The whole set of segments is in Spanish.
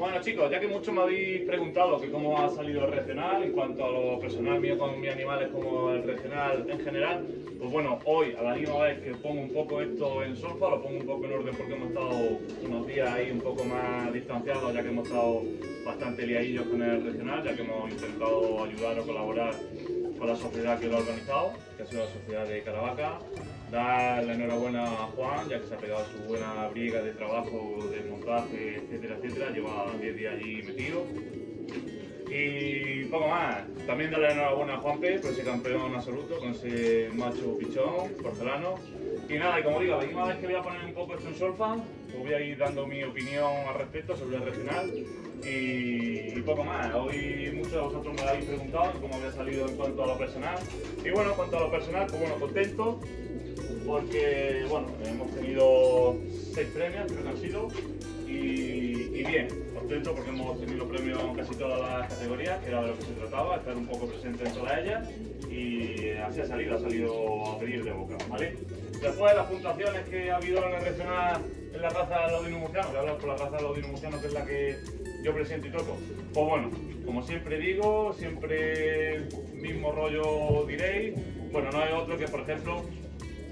Bueno chicos, ya que mucho me habéis preguntado que cómo ha salido el regional en cuanto a lo personal mío con mis animales como el regional en general, pues bueno, hoy a la misma vez que pongo un poco esto en solfa, lo pongo un poco en orden porque hemos estado unos días ahí un poco más distanciados ya que hemos estado bastante liadillos con el regional, ya que hemos intentado ayudar o colaborar con la sociedad que lo ha organizado, que ha sido la sociedad de Caravaca. Dar la enhorabuena a Juan, ya que se ha pegado su buena briega de trabajo, de montaje, etcétera, etcétera. Lleva 10 días allí metido. Y poco más. También darle enhorabuena a Juanpe por ese campeón absoluto, con ese macho pichón, porcelano. Y nada, y como digo, la misma vez que voy a poner un poco esto en solfa, os voy a ir dando mi opinión al respecto sobre el regional y, poco más. Hoy muchos de vosotros me habéis preguntado cómo había salido en cuanto a lo personal. Y bueno, en cuanto a lo personal, pues bueno, contento porque bueno, hemos tenido seis premios, creo que han sido, y, bien, contento porque hemos tenido premios en casi todas las categorías, que era de lo que se trataba, estar un poco presente en todas ellas, y así ha salido, ha salido a pedir de boca, ¿vale? Después de las puntuaciones que ha habido en el regional en la raza de voy a hablar por la raza de los dinumucianos que es la que yo presento y toco. Pues bueno, como siempre digo, siempre mismo rollo diréis. Bueno, no hay otro que, por ejemplo,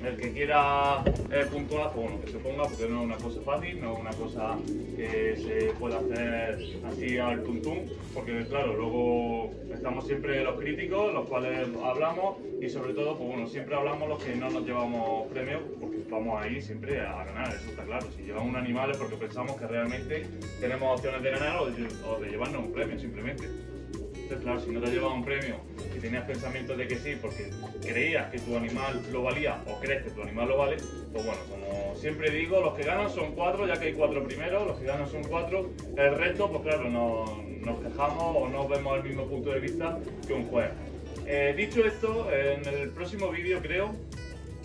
el que quiera eh, puntuar, pues bueno, que se ponga, porque no es una cosa fácil, no es una cosa que se pueda hacer así al tuntún, porque claro, luego estamos siempre los críticos, los cuales hablamos, y sobre todo, pues bueno, siempre hablamos los que no nos llevamos premios, porque vamos ahí siempre a ganar, eso está claro. Si llevamos un animal es porque pensamos que realmente tenemos opciones de ganar o de llevarnos un premio, simplemente. Entonces, claro, si no te llevas un premio y tenías pensamiento de que sí, porque creías que tu animal lo valía o crees que tu animal lo vale, pues bueno, como siempre digo, los que ganan son cuatro, ya que hay cuatro primeros, los que ganan son cuatro, el resto, pues claro, nos quejamos o no vemos el mismo punto de vista que un juez. Eh, dicho esto, en el próximo vídeo creo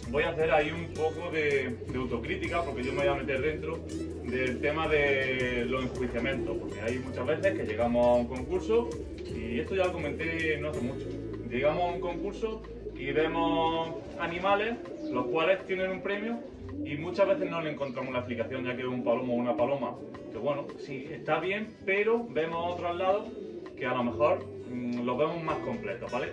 voy a hacer ahí un poco de, autocrítica, porque yo me voy a meter dentro del tema de los enjuiciamientos, porque hay muchas veces que llegamos a un concurso, y esto ya lo comenté no hace mucho, llegamos a un concurso y vemos animales, los cuales tienen un premio, y muchas veces no le encontramos la explicación, ya que es un palomo o una paloma, que bueno, sí, está bien, pero vemos otro al lado que a lo mejor mm, los vemos más completos, ¿vale?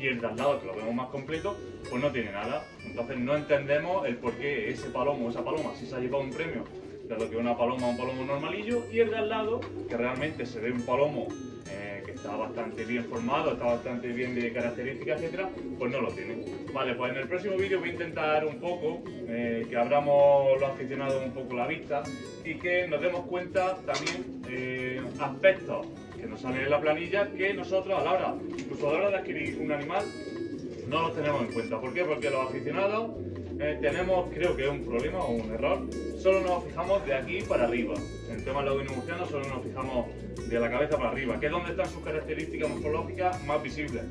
y el de al lado, que lo vemos más completo, pues no tiene nada. Entonces no entendemos el por qué ese palomo o esa paloma si se ha llevado un premio de lo que una paloma un palomo normalillo y el de al lado, que realmente se ve un palomo eh, que está bastante bien formado, está bastante bien de características, etcétera, pues no lo tiene. Vale, pues en el próximo vídeo voy a intentar un poco eh, que abramos los aficionados un poco la vista y que nos demos cuenta también eh, aspectos que nos salen en la planilla que nosotros a la hora, incluso a la hora de adquirir un animal, no los tenemos en cuenta. ¿Por qué? Porque los aficionados eh, tenemos, creo que es un problema o un error, solo nos fijamos de aquí para arriba. En el tema de los solo nos fijamos de la cabeza para arriba, que es donde están sus características morfológicas más visibles,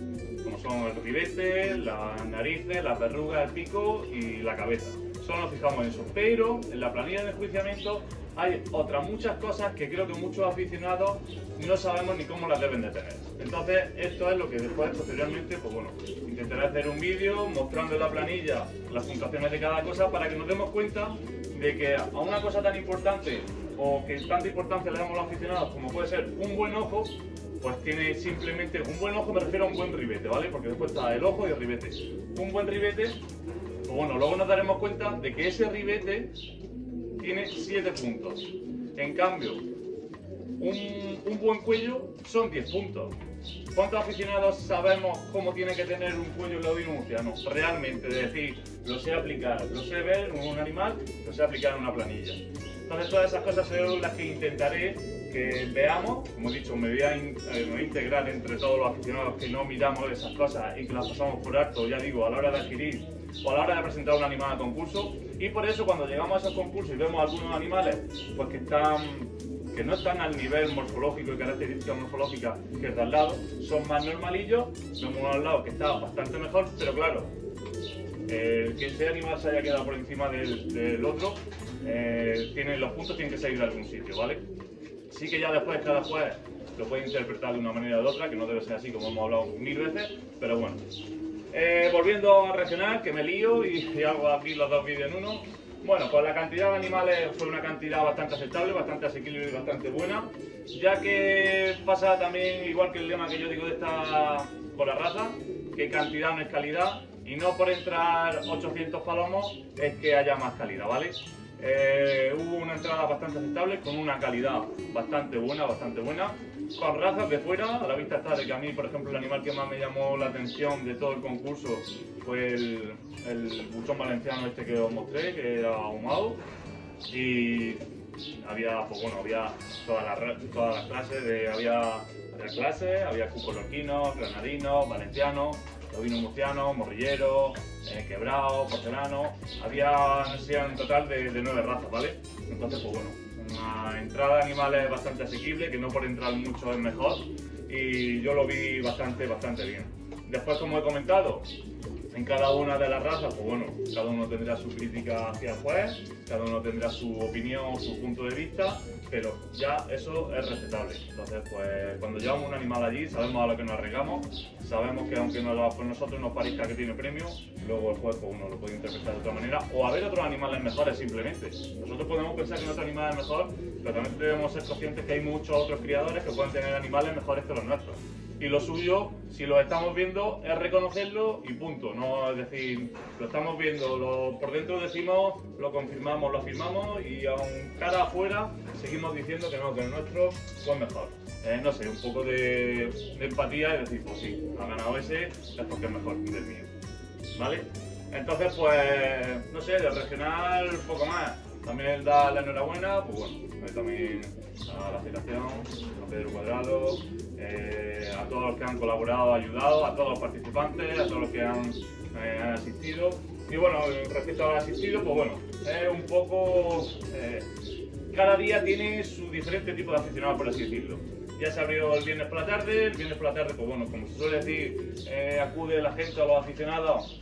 como son el ribete, las narices, las verrugas, el pico y la cabeza. Solo nos fijamos en eso, pero en la planilla de enjuiciamiento hay otras muchas cosas que creo que muchos aficionados no sabemos ni cómo las deben de tener. Entonces, esto es lo que después, posteriormente, pues bueno, intentaré hacer un vídeo mostrando en la planilla las puntuaciones de cada cosa para que nos demos cuenta de que a una cosa tan importante o que tanta importancia le damos a los aficionados como puede ser un buen ojo, pues tiene simplemente un buen ojo, me refiero a un buen ribete, ¿vale? Porque después está el ojo y el ribete. Un buen ribete, pues bueno, luego nos daremos cuenta de que ese ribete tiene 7 puntos. En cambio, un, buen cuello son 10 puntos. ¿Cuántos aficionados sabemos cómo tiene que tener un cuello no Realmente, es decir, lo sé aplicar, lo sé ver en un animal, lo sé aplicar en una planilla. Entonces todas esas cosas son las que intentaré que veamos, como he dicho, me voy, a eh, integrar entre todos los aficionados que no miramos esas cosas y que las pasamos por alto, ya digo, a la hora de adquirir o a la hora de presentar un animal a concurso. Y por eso cuando llegamos a esos concursos y vemos algunos animales pues que están que no están al nivel morfológico y características morfológicas que el de al lado, son más normalillos, vemos uno al lado que está bastante mejor, pero claro, que ese animal se haya quedado por encima del, otro, eh, tiene, los puntos tienen que salir de algún sitio, ¿vale? Sí que ya después cada juez lo puede interpretar de una manera de otra, que no debe ser así como hemos hablado mil veces, pero bueno. Eh, volviendo a reaccionar, que me lío y, hago aquí los dos vídeos en uno. Bueno, pues la cantidad de animales fue una cantidad bastante aceptable, bastante asequible y bastante buena, ya que pasa también, igual que el lema que yo digo de esta con la raza, que cantidad no es calidad, y no por entrar 800 palomos es que haya más calidad, ¿vale? Eh, hubo una entrada bastante aceptable, con una calidad bastante buena, bastante buena, con razas de fuera, a la vista está de que a mí, por ejemplo, el animal que más me llamó la atención de todo el concurso fue el, el buchón valenciano este que os mostré, que era ahumado, y había, pues bueno, había todas las, todas las clases, de, había, había clases, había cucolorquinos, granadinos, valencianos, ovino murciano, morrillero, eh, quebrado, porcelano. Había necesidad en total de, de, nueve razas, ¿vale? Entonces, pues bueno, una entrada de animales bastante asequible, que no por entrar mucho es mejor. Y yo lo vi bastante, bastante bien. Después, como he comentado, en cada una de las razas, pues bueno, cada uno tendrá su crítica hacia el juez, cada uno tendrá su opinión, su punto de vista, pero ya eso es respetable. Entonces, pues cuando llevamos un animal allí, sabemos a lo que nos arriesgamos, sabemos que aunque no, nosotros nos parezca que tiene premio, luego el juez pues, uno lo puede interpretar de otra manera, o haber otros animales mejores simplemente. Nosotros podemos pensar que nuestro animal es mejor, pero también debemos ser conscientes que hay muchos otros criadores que pueden tener animales mejores que los nuestros y lo suyo, si lo estamos viendo, es reconocerlo y punto. No es decir, lo estamos viendo, lo, por dentro decimos, lo confirmamos, lo afirmamos y aun cara afuera seguimos diciendo que no, que el nuestro fue mejor. Eh, no sé, un poco de, empatía y decir, pues sí, ha ganado ese, es porque es mejor que el mío. ¿Vale? Entonces, pues, no sé, del regional, poco más. También da la enhorabuena, pues bueno, también a la Federación, a Pedro Cuadrado, eh, a todos los que han colaborado, ayudado, a todos los participantes, a todos los que han, eh, asistido. Y bueno, respecto al asistido, pues bueno, es un poco... Eh, cada día tiene su diferente tipo de aficionados, por así decirlo. Ya se abrió el viernes por la tarde, el viernes por la tarde, pues bueno, como se suele decir, acude la gente a los aficionados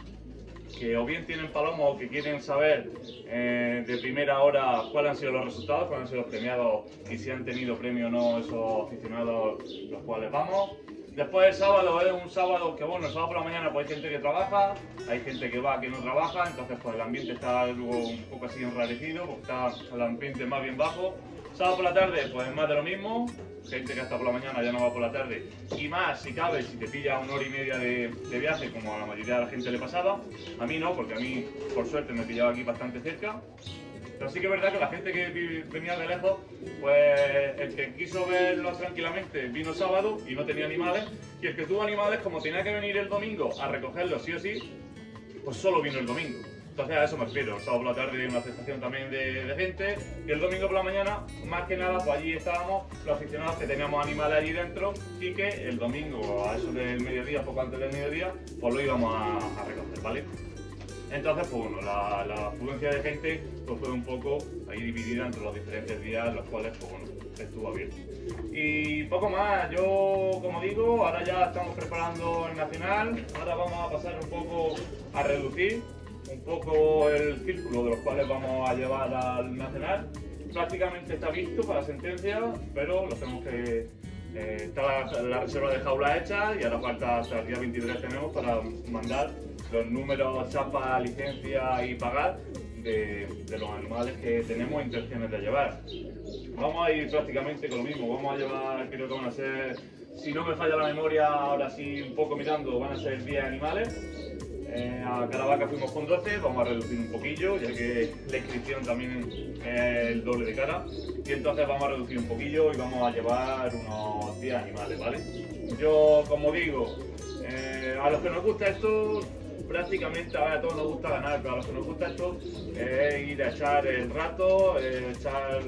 que o bien tienen palomo o que quieren saber eh, de primera hora cuáles han sido los resultados, cuáles han sido los premiados y si han tenido premio o no esos aficionados los cuales vamos. Después el sábado es un sábado que bueno, sábado por la mañana pues hay gente que trabaja, hay gente que va que no trabaja, entonces pues el ambiente está algo un poco así enrarecido, porque está el ambiente más bien bajo. Sábado por la tarde pues más de lo mismo, gente que hasta por la mañana ya no va por la tarde, y más si cabe, si te pilla una hora y media de, viaje, como a la mayoría de la gente le pasaba, a mí no, porque a mí por suerte me pillaba aquí bastante cerca, pero sí que es verdad que la gente que venía de lejos, pues el que quiso verlo tranquilamente vino sábado y no tenía animales, y el que tuvo animales, como tenía que venir el domingo a recogerlos sí o sí, pues solo vino el domingo. Entonces a eso me refiero, el sábado por la tarde una aceptación también de, gente y el domingo por la mañana, más que nada, pues allí estábamos los aficionados que teníamos animales allí dentro y que el domingo, a eso del mediodía, poco antes del mediodía, pues lo íbamos a, recoger, ¿vale? Entonces, pues bueno, la, la, afluencia de gente pues fue un poco ahí dividida entre los diferentes días, los cuales, pues bueno, estuvo abierto. Y poco más, yo como digo, ahora ya estamos preparando el Nacional, ahora vamos a pasar un poco a reducir un poco el círculo de los cuales vamos a llevar al Nacional. Prácticamente está visto para sentencia, pero lo tenemos que... Eh, está la, reserva de jaula hecha y ahora falta hasta el día 23 tenemos para mandar los números, chapa, licencia y pagar de, los animales que tenemos intenciones de llevar. Vamos a ir prácticamente con lo mismo, vamos a llevar, creo que van a ser, si no me falla la memoria, ahora sí un poco mirando, van a ser 10 animales eh, a Caravaca fuimos con 12, vamos a reducir un poquillo, ya que la inscripción también es el doble de cara. Y entonces vamos a reducir un poquillo y vamos a llevar unos 10 animales, ¿vale? Yo, como digo, eh, a los que nos gusta esto, prácticamente a, todos nos gusta ganar, pero a los que nos gusta esto es ir a echar el rato, echar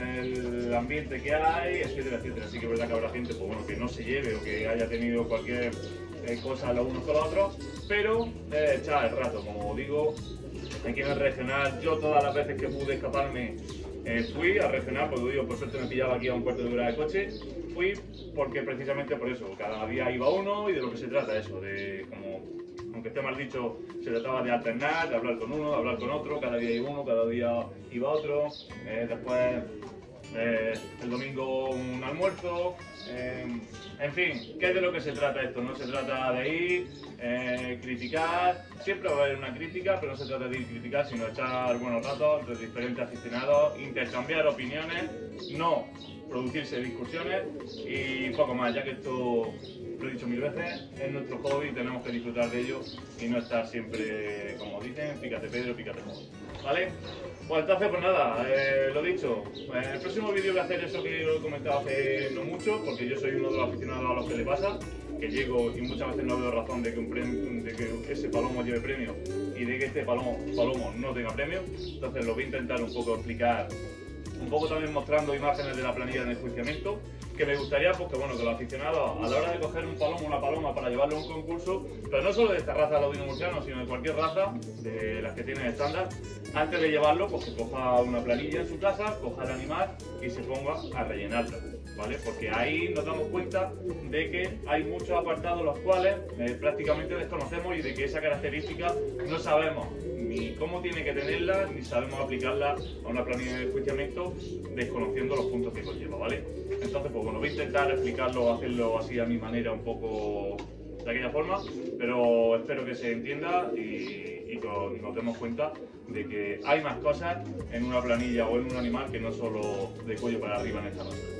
el ambiente que hay, etcétera, etcétera. Así que es verdad que habrá gente pues, bueno, que no se lleve o que haya tenido cualquier eh, cosa los unos con los otros, pero eh, echar el rato, como digo, aquí en el regional, yo todas las veces que pude escaparme eh, fui a regional, porque digo, por suerte me pillaba aquí a un cuarto de hora de coche, fui porque precisamente por eso, cada día iba uno y de lo que se trata eso, de como, aunque esté mal dicho, se trataba de alternar, de hablar con uno, de hablar con otro, cada día iba uno, cada día iba otro, después el domingo un almuerzo, eh, en fin, ¿qué es de lo que se trata esto? No se trata de ir, eh, criticar, siempre va a haber una crítica, pero no se trata de ir criticar, sino echar buenos ratos de diferentes aficionados, intercambiar opiniones, no producirse discusiones y poco más, ya que esto lo he dicho mil veces, es nuestro hobby, tenemos que disfrutar de ello y no estar siempre, como dicen, pícate Pedro, pícate Juan. ¿Vale? Pues entonces, pues nada, eh, lo dicho, en el próximo vídeo voy a hacer eso que yo he comentado hace no mucho, porque yo soy uno de los aficionados a los que le pasa, que llego y muchas veces no veo razón de que, un premio, de que ese palomo lleve premio y de que este palomo, palomo no tenga premio, entonces lo voy a intentar un poco explicar un poco también mostrando imágenes de la planilla de enjuiciamiento, que me gustaría pues, que, bueno, que los aficionados a la hora de coger un palomo, una paloma para llevarlo a un concurso, pero no solo de esta raza los murcianos, sino de cualquier raza, de las que tienen estándar, antes de llevarlo, pues que coja una planilla en su casa, coja el animal y se ponga a rellenarla, ¿vale? Porque ahí nos damos cuenta de que hay muchos apartados los cuales eh, prácticamente desconocemos y de que esa característica no sabemos ni cómo tiene que tenerla, ni sabemos aplicarla a una planilla de enjuiciamiento desconociendo los puntos que conlleva, ¿vale? Entonces, pues bueno, voy a intentar explicarlo, hacerlo así a mi manera, un poco de aquella forma, pero espero que se entienda y, que nos demos cuenta de que hay más cosas en una planilla o en un animal que no solo de cuello para arriba en esta raza.